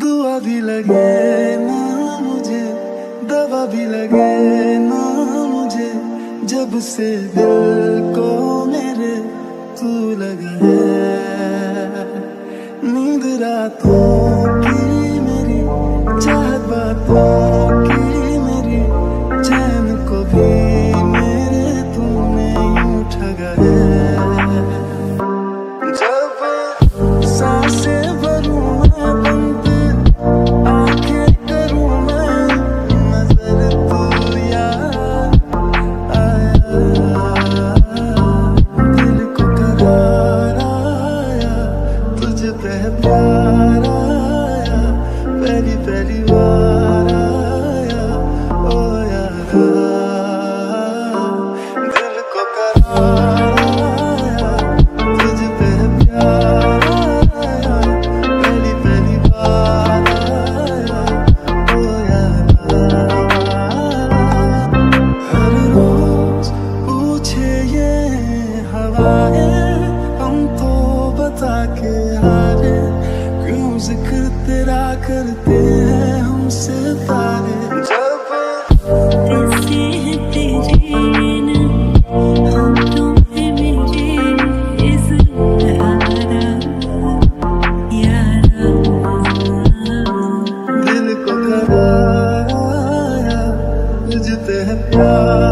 दुआ भी लगे ना मुझे, दवा भी लगे ना मुझे, जब से दिल को मेरे तू लगे नींद रातों की मेरी चाहत बातों बता के हारे क्यों ज़िक्र तेरा करते हैं हमसे तारे जब बसे हैं प्यार।